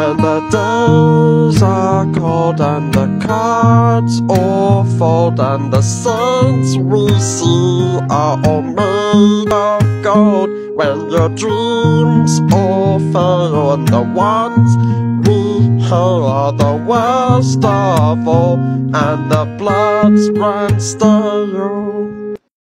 When the days are cold and the cards all fold and the sons we see are all made of gold. When your dreams all fail and the ones we hail are the worst of all and the bloods run stale.